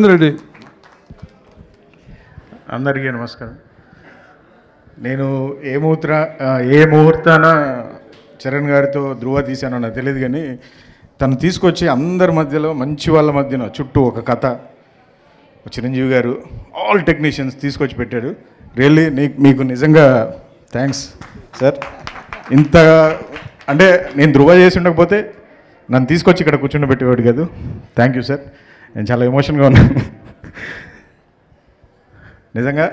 రెడ్డి. అందరికీ నమస్కారం. నేను ఏ ముహూర్త ఏ ముహూర్తాన చరణ్ గారితో ధృవ తీశానో నాకు తెలియదు కానీ తను తీసుకొచ్చి అందరి మధ్యలో మంచి వాళ్ళ మధ్యన చుట్టూ ఒక కథ. చిరంజీవి గారు ఆల్ టెక్నీషియన్స్ తీసుకొచ్చి పెట్టాడు రియల్లీ నీకు మీకు నిజంగా థ్యాంక్స్ సార్. ఇంత అంటే నేను ధృవ చేసి ఉండకపోతే నన్ను తీసుకొచ్చి ఇక్కడ కూర్చుండబెట్టేవాడు కాదు. Thank you sir. నేను చాలా ఎమోషన్గా ఉన్నాను నిజంగా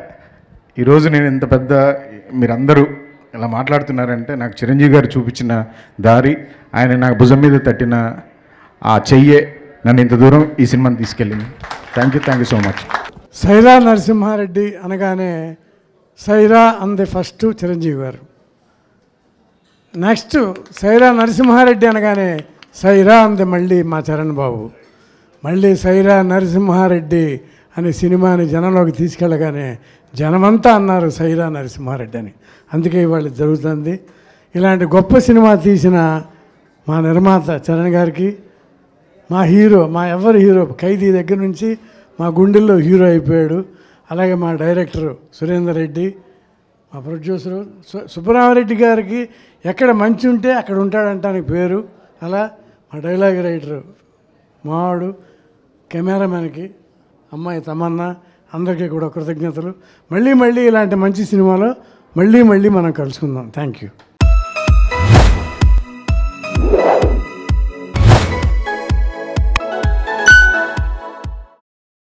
ఈరోజు నేను ఇంత పెద్ద మీరందరూ ఇలా మాట్లాడుతున్నారంటే నాకు చిరంజీవి గారు చూపించిన దారి ఆయన నాకు భుజం మీద తట్టిన ఆ చెయ్యే నన్ను ఇంత దూరం ఈ సినిమాని తీసుకెళ్ళింది. Thank you thank you so much Syeraa Narasimhareddy అనగానే సైరా అంది ఫస్ట్ చిరంజీవి గారు. నెక్స్ట్ సైరా నరసింహారెడ్డి అనగానే సైరా అంది మళ్ళీ మా చరణ్ బాబు. మళ్ళీ సైరా నరసింహారెడ్డి అనే సినిమాని జనంలోకి తీసుకెళ్ళగానే జనమంతా అన్నారు సైరా నరసింహారెడ్డి అని అందుకే ఇవాళ జరుగుతుంది. ఇలాంటి గొప్ప సినిమా తీసిన మా నిర్మాత చరణ్ గారికి మా హీరో మా ఎవరి హీరో ఖైదీ దగ్గర నుంచి మా గుండెల్లో హీరో అయిపోయాడు. అలాగే మా డైరెక్టర్ సురేందర్ రెడ్డి మా ప్రొడ్యూసరు సు- సుబ్బరామరెడ్డి గారికి ఎక్కడ మంచి ఉంటే అక్కడ ఉంటాడంటానికి పేరు. అలా మా డైలాగ్ రైటరు మావాడు కెమెరామెన్కి అమ్మాయి తమన్నా అందరికీ కూడా కృతజ్ఞతలు. మళ్ళీ మళ్ళీ ఇలాంటి మంచి సినిమాలో మళ్ళీ మళ్ళీ మనం కలుసుకుందాం. Thank you